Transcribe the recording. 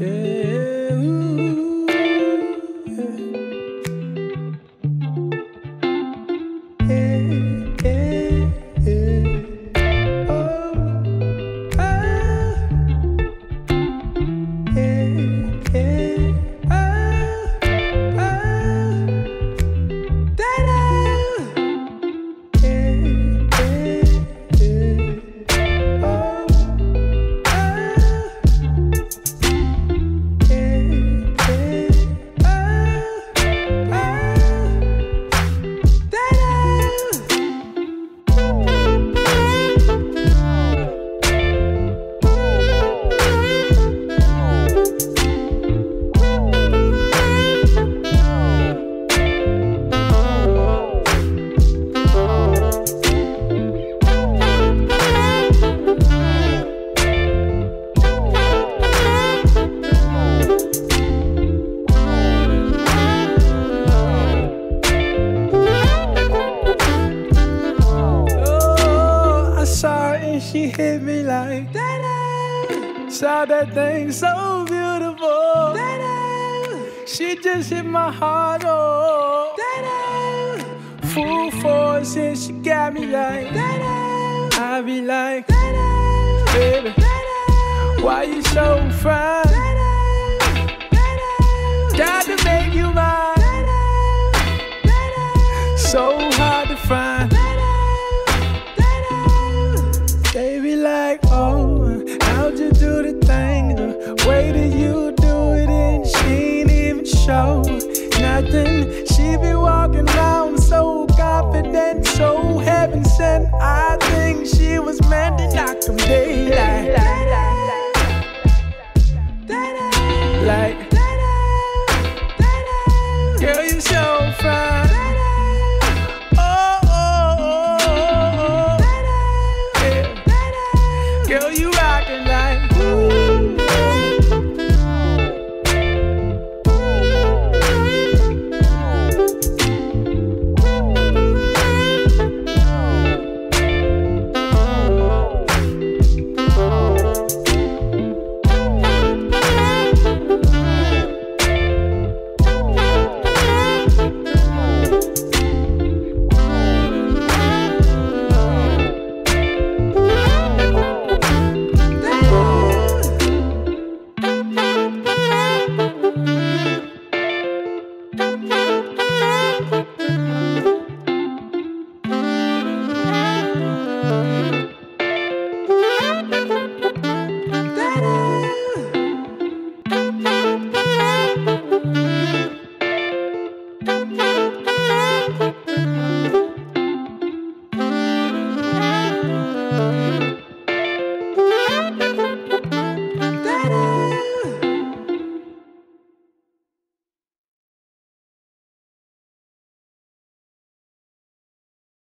Okay. she hit me like Tadow. Saw that thing so beautiful. Tadow. She just hit my heart, oh. Tadow. Full force and she got me like Tadow. I be like Tadow. Baby, Tadow. why you so fine? Tadow. Tadow. Got to make you mine. Tadow. Tadow. So high. Nothing. She be walking around so confident, so heaven sent. I think she